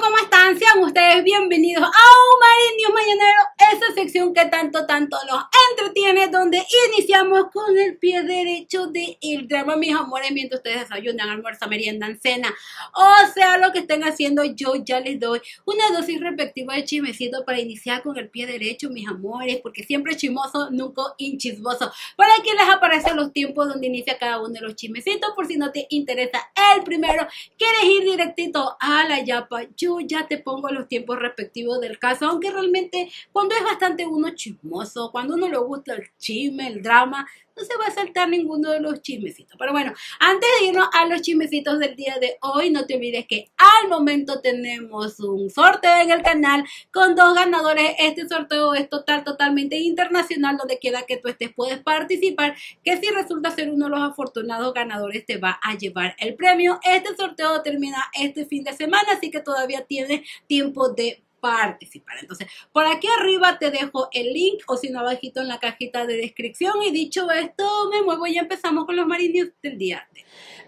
¿cómo están? Sean ustedes bienvenidos a un Marín Mañanero, esa sección que tanto, tanto los entretiene, donde iniciamos con el pie derecho del el drama, mis amores, mientras ustedes desayunan, almuerzan, meriendan, cena, o sea, lo que estén haciendo, yo ya les doy una dosis respectiva de chismecito para iniciar con el pie derecho, mis amores, porque siempre chimoso, nunca inchismoso. Por aquí les aparecen los tiempos donde inicia cada uno de los chismecitos, por si no te interesa el primero, quieres ir directito a la yapa, yo ya te pongo los tiempos respectivos del caso, aunque realmente cuando es bastante uno chismoso, cuando uno le gusta el chisme, el drama, no se va a saltar ninguno de los chismecitos. Pero bueno, antes de irnos a los chismecitos del día de hoy, no te olvides que al momento tenemos un sorteo en el canal con dos ganadores. Este sorteo es total, totalmente internacional, donde quiera que tú estés puedes participar, que si resulta ser uno de los afortunados ganadores te va a llevar el premio. Este sorteo termina este fin de semana, así que todavía tienes tiempo de participar. Entonces, por aquí arriba te dejo el link o si no abajito en la cajita de descripción. Y dicho esto, me muevo y empezamos con los marinews del día de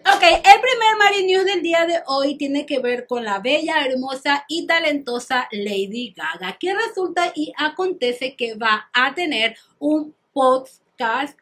Ok, el primer Marinews del día de hoy tiene que ver con la bella, hermosa y talentosa Lady Gaga, que resulta y acontece que va a tener un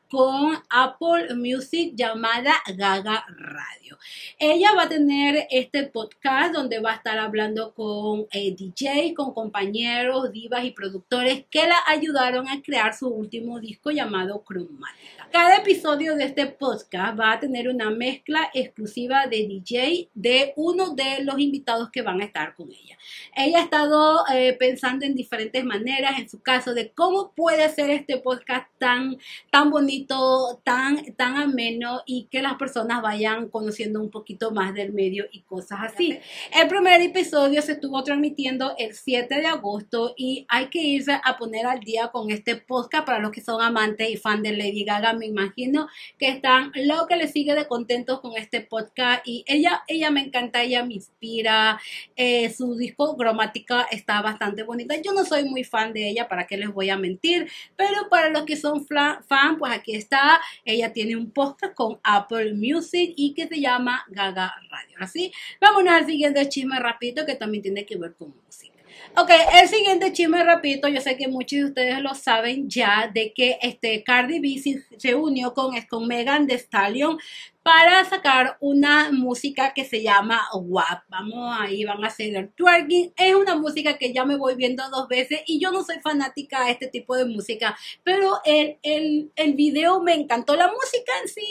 con Apple Music llamada Gaga Radio. Ella va a tener este podcast donde va a estar hablando con eh, DJ, con compañeros, divas y productores que la ayudaron a crear su último disco llamado Chromatica. Cada episodio de este podcast va a tener una mezcla exclusiva de DJ de uno de los invitados que van a estar con ella. Ella ha estado eh, pensando en diferentes maneras, en su caso, de cómo puede ser este podcast tan, tan bonito tan, tan ameno y que las personas vayan conociendo un poquito más del medio y cosas así. El primer episodio se estuvo transmitiendo el 7 de agosto y hay que irse a poner al día con este podcast para los que son amantes y fan de Lady Gaga. Me imagino que están lo que le sigue de contentos con este podcast y ella, ella me encanta, ella me inspira. Eh, su disco Gramática está bastante bonita. Yo no soy muy fan de ella, para qué les voy a mentir, pero para los que son fan, pues aquí está. Ella tiene un podcast con Apple Music y que se llama Gaga Radio. Así, vámonos al siguiente chisme rapidito que también tiene que ver con música. Ok, el siguiente chisme rapidito, yo sé que muchos de ustedes lo saben ya, de que este Cardi B se unió con, con Megan Thee Stallion para sacar una música que se llama WAP. Vamos ahí, van a hacer el twerking. Es una música que ya me voy viendo dos veces y yo no soy fanática de este tipo de música, pero el, el, el video me encantó. La música en sí,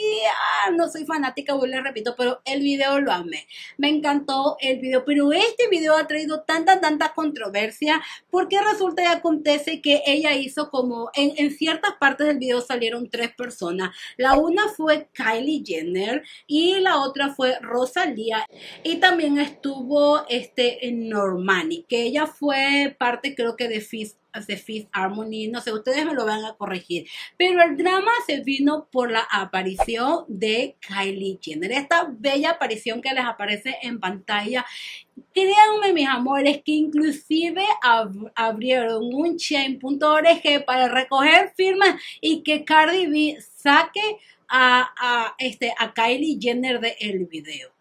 ah, no soy fanática, vuelvo le repito, pero el video lo amé. Me encantó el video, pero este video ha traído tanta, tanta controversia porque resulta y acontece que ella hizo como en, en ciertas partes del video salieron tres personas. La una fue Kylie Jenner y la otra fue Rosalía y también estuvo este Normani, que ella fue parte creo que de Fifth de Fifth Harmony, no sé, ustedes me lo van a corregir. Pero el drama se vino por la aparición de Kylie Jenner, esta bella aparición que les aparece en pantalla. Créanme, mis amores, que inclusive abrieron un chain.org para recoger firmas y que Cardi B saque a, este, a Kylie Jenner de el video.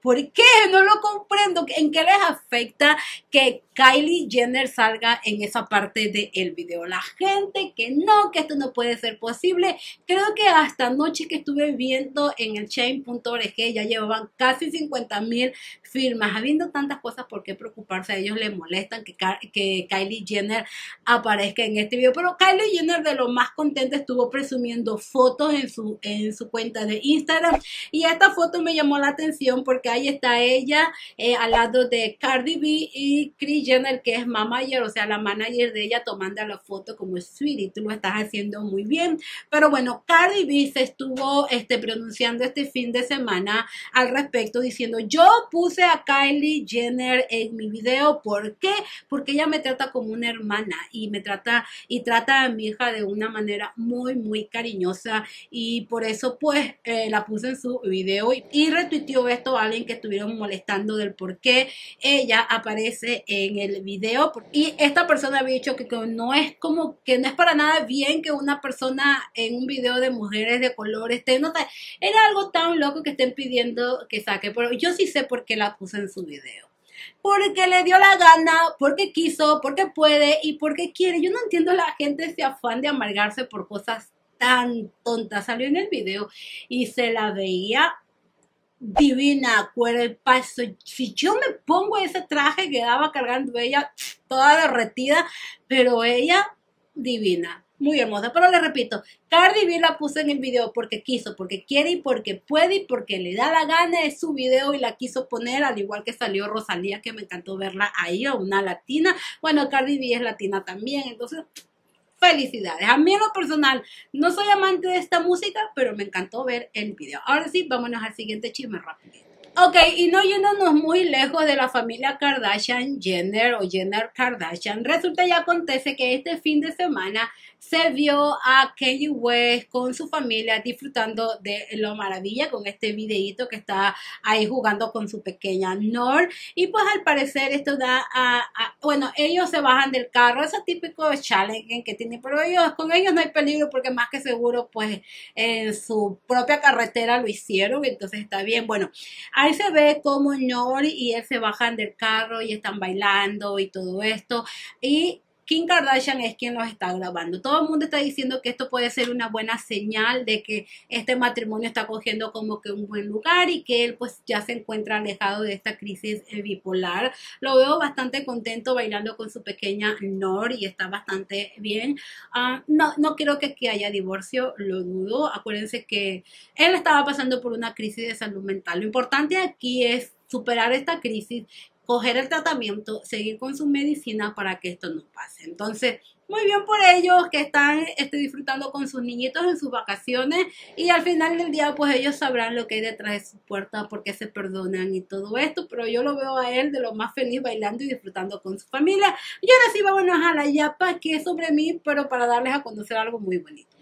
¿Por qué? No lo comprendo. ¿En qué les afecta que Kylie Jenner salga en esa parte del video? La gente que no, que esto no puede ser posible. Creo que hasta anoche que estuve viendo en el chain.org ya llevaban casi 50 mil firmas. Habiendo tantas cosas por qué preocuparse, a ellos les molestan que, Kylie Jenner aparezca en este video. Pero Kylie Jenner de lo más contenta estuvo presumiendo fotos en su, en su cuenta de Instagram. Y esta foto me llamó la atención porque ahí está ella eh, al lado de Cardi B y Kris Jenner, que es manager, o sea, la manager de ella tomando la foto como Sweetie. Tú lo estás haciendo muy bien. Pero bueno, Cardi B se estuvo este, pronunciando este fin de semana al respecto, diciendo, yo puse a Kylie Jenner en mi video. ¿Por? Porque ella me trata como una hermana y me trata y trata a mi hija de una manera muy, muy cariñosa. Y por eso, pues, eh, la puse en su video y, y retuiteó esto a alguien que estuvieron molestando del por qué ella aparece en el video. Y esta persona había dicho que, no es como que no es para nada bien que una persona en un video de mujeres de color esté, no sé, era algo tan loco que estén pidiendo que saque, pero yo sí sé por qué la puse en su video. porque le dio la gana, porque quiso, porque puede y porque quiere. Yo no entiendo la gente ese afán de amargarse por cosas tan tontas. Salió en el video y se la veía divina, paso. Si yo me pongo ese traje que daba cargando ella, toda derretida, pero ella divina muy hermosa. Pero le repito, Cardi B la puso en el video porque quiso, porque quiere y porque puede y porque le da la gana. Es su video y la quiso poner, al igual que salió Rosalía, que me encantó verla ahí, una latina. Bueno, Cardi B es latina también, entonces felicidades. A mí en lo personal no soy amante de esta música, pero me encantó ver el video. Ahora sí, vámonos al siguiente chisme rápido. Ok, y no yéndonos muy lejos de la familia Kardashian, Jenner o Jenner Kardashian, resulta y acontece que este fin de semana se vio a Kanye West con su familia disfrutando de lo maravilla con este videíto que está ahí jugando con su pequeña Nor. Y pues al parecer esto da a, bueno, ellos se bajan del carro, ese típico challenge que tiene, pero ellos, con ellos no hay peligro porque más que seguro pues en su propia carretera lo hicieron, entonces está bien. Bueno, ahí se ve como Nor y él se bajan del carro y están bailando y todo esto. Y Kim Kardashian es quien los está grabando. Todo el mundo está diciendo que esto puede ser una buena señal de que este matrimonio está cogiendo como que un buen lugar y que él pues ya se encuentra alejado de esta crisis bipolar. Lo veo bastante contento bailando con su pequeña Nor y está bastante bien. Ah, no, no creo que aquí haya divorcio, lo dudo. Acuérdense que él estaba pasando por una crisis de salud mental. Lo importante aquí es superar esta crisis coger el tratamiento, seguir con su medicina para que esto no pase. Entonces, muy bien por ellos que están este, disfrutando con sus niñitos en sus vacaciones y al final del día pues ellos sabrán lo que hay detrás de su puerta, porque se perdonan y todo esto, pero yo lo veo a él de lo más feliz bailando y disfrutando con su familia. Y ahora sí vámonos a la yapa que es sobre mí, pero para darles a conocer algo muy bonito.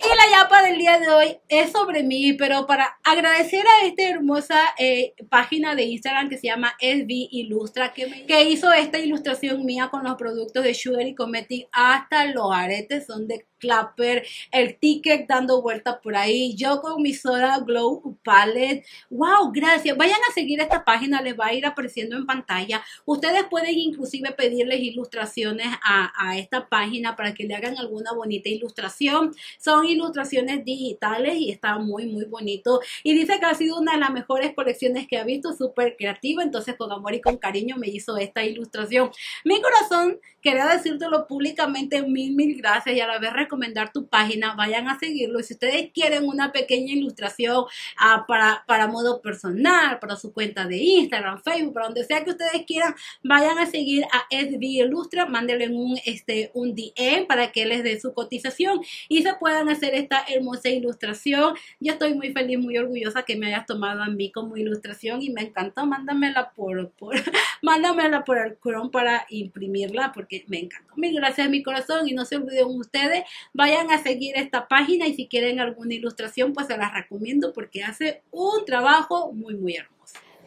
Y la yapa del día de hoy es sobre mí, pero para agradecer a esta hermosa eh, página de Instagram que se llama SB Ilustra, que, que hizo esta ilustración mía con los productos de Sugar y Cometic hasta los aretes, son de Clapper, el ticket dando vueltas por ahí, yo con mi soda Glow Palette. ¡Wow! Gracias. Vayan a seguir esta página, les va a ir apareciendo en pantalla. Ustedes pueden inclusive pedirles ilustraciones a, a esta página para que le hagan alguna bonita ilustración. Son ilustraciones digitales y está muy, muy bonito. Y dice que ha sido una de las mejores colecciones que ha visto, súper creativa. Entonces, con amor y con cariño me hizo esta ilustración. Mi corazón, quería decírtelo públicamente, mil, mil gracias y a la vez recomendar tu página. Vayan a seguirlo. Y si ustedes quieren una pequeña ilustración ah, para, para modo personal, para su cuenta de Instagram, Facebook, para donde sea que ustedes quieran, vayan a seguir a SB Ilustra, mándenle un, este, un DM para que les dé su cotización y se puedan hacer esta hermosa ilustración. Yo estoy muy feliz, muy orgullosa que me hayas tomado a mí como ilustración y me encantó. Mándamela por, por, mándamela por el Chrome para imprimirla porque me encantó. Mil gracias mi corazón y no se olviden ustedes, vayan a seguir esta página y si quieren alguna ilustración pues se las recomiendo porque hace un trabajo muy muy hermoso.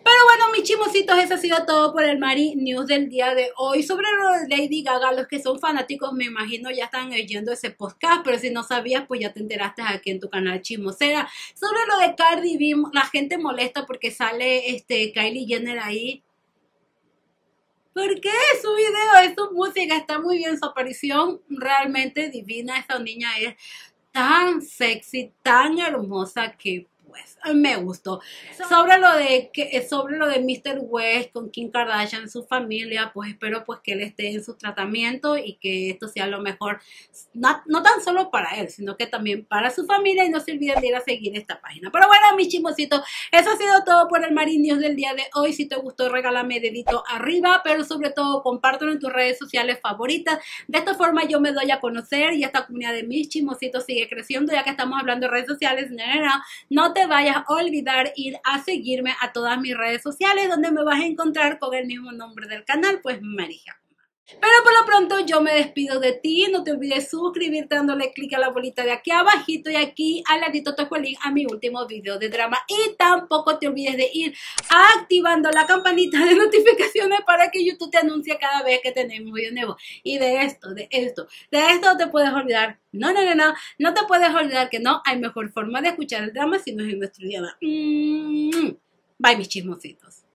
Pero bueno, mis chimositos, eso ha sido todo por el Mari News del día de hoy. Sobre lo de Lady Gaga, los que son fanáticos, me imagino, ya están oyendo ese podcast, pero si no sabías, pues ya te enteraste aquí en tu canal Chimosera. Sobre lo de Cardi B, la gente molesta porque sale este Kylie Jenner ahí. ¿Por qué? Su video, es su música, está muy bien, su aparición realmente divina. Esa niña es tan sexy, tan hermosa que me gustó. Sobre lo de que sobre lo de Mr. West con Kim Kardashian, su familia, pues espero pues que él esté en su tratamiento y que esto sea lo mejor, no, tan solo para él, sino que también para su familia y no se olviden de ir a seguir esta página. Pero bueno, mis chismositos, eso ha sido todo por el Marinios del día de hoy. Si te gustó, regálame dedito arriba, pero sobre todo compártelo en tus redes sociales favoritas. De esta forma yo me doy a conocer y esta comunidad de mis chismositos sigue creciendo, ya que estamos hablando de redes sociales. No, no te vayas a olvidar ir a seguirme a todas mis redes sociales donde me vas a encontrar con el mismo nombre del canal, pues Marija. Pero por lo pronto yo me despido de ti. No te olvides suscribirte dándole clic a la bolita de aquí abajito y aquí al ladito te el link a mi último video de drama. Y tampoco te olvides de ir activando la campanita de notificaciones para que YouTube te anuncie cada vez que tenemos video nuevo. Y de esto, de esto, de esto te puedes olvidar. No, no, no, no. No te puedes olvidar que no hay mejor forma de escuchar el drama si no es en nuestro idioma. Mm, bye mis chismositos.